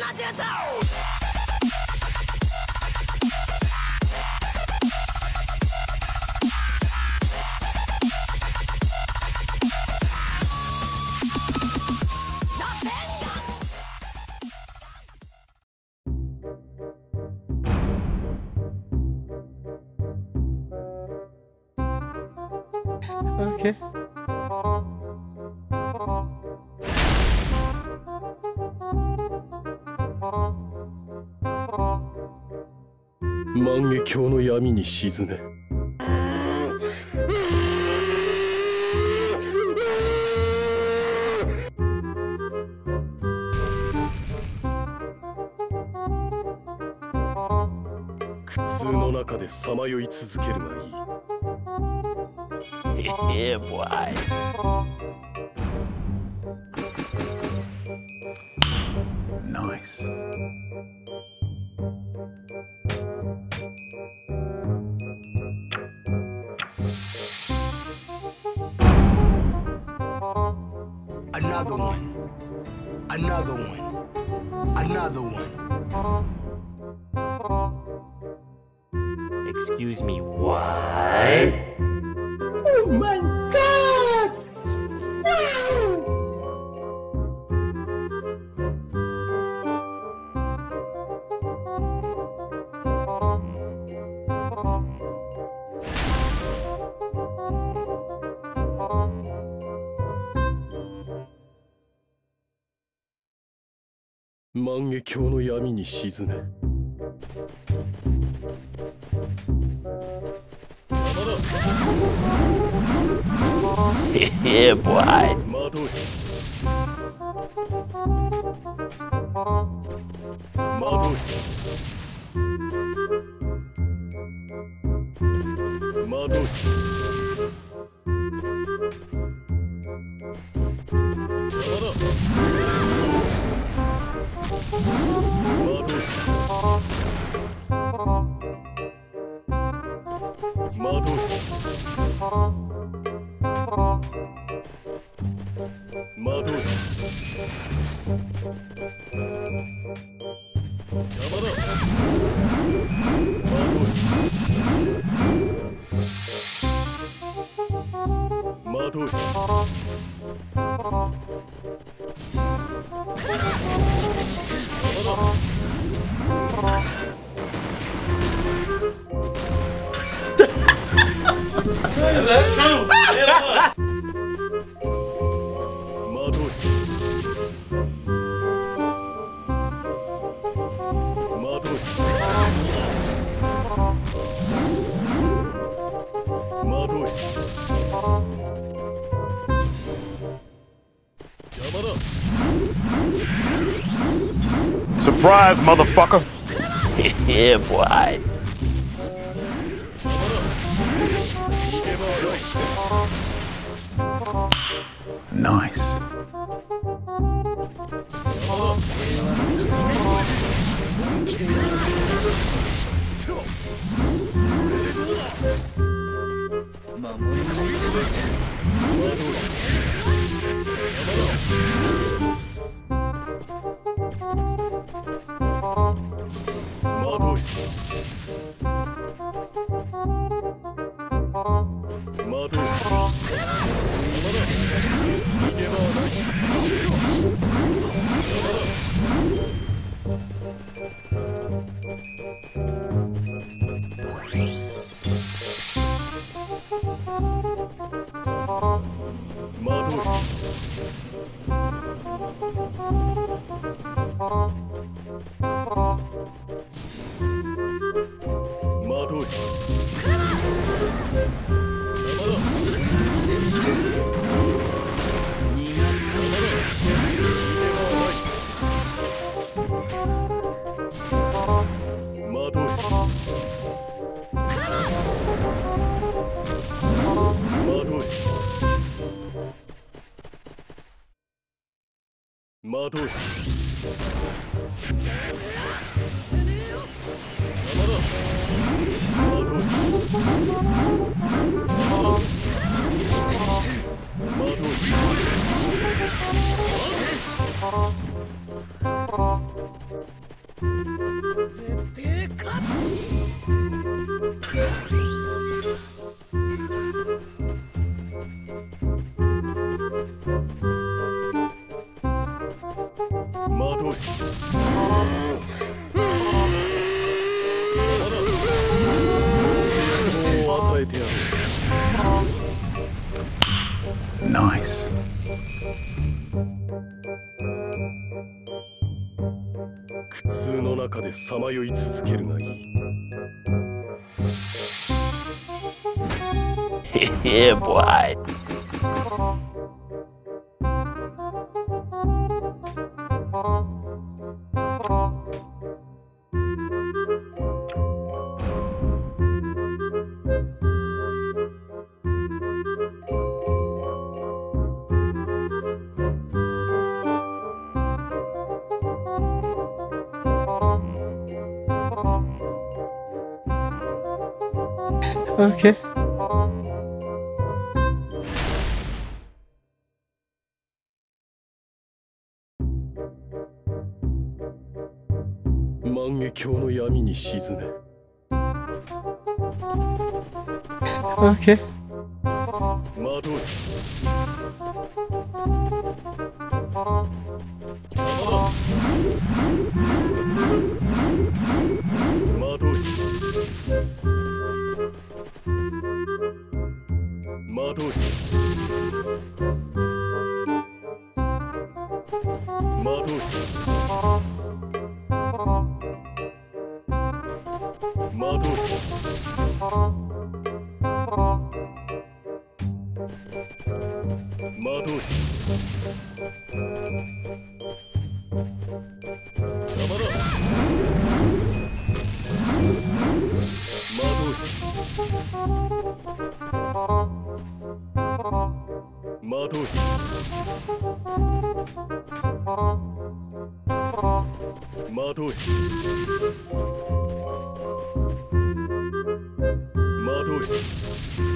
な術 Okay.「万華鏡の闇に沈め」苦痛の中でさまよい続けるがいい yeah, boy. Another one. Excuse me, what? Oh my god! Wow!「万華鏡の闇に沈め。山だ Surprise, motherfucker! yeah, boy. Nice. 苦痛の中でさまよい続けるがいい。Yeah, boy. 万に沈め。OK。まどい。まだえ惑え。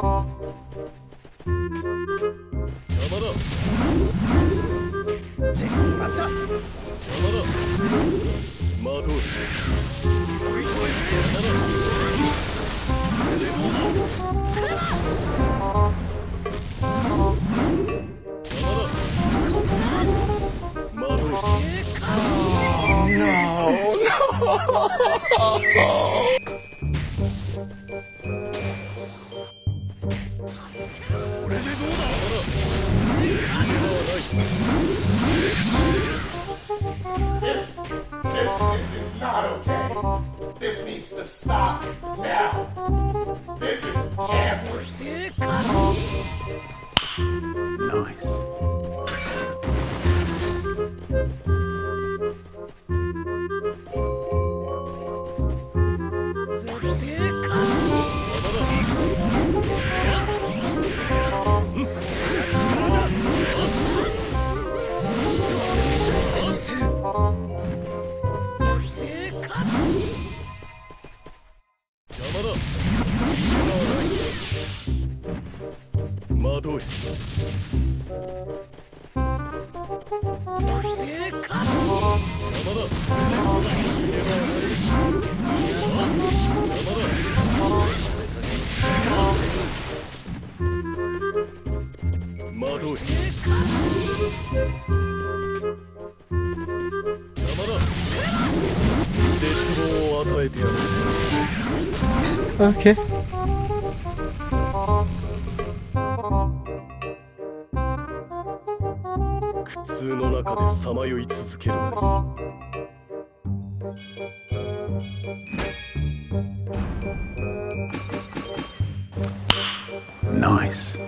Oh, no. This, is not okay. This needs to stop now. This is cancer. Nice. 邪惑えで Okay. Nice.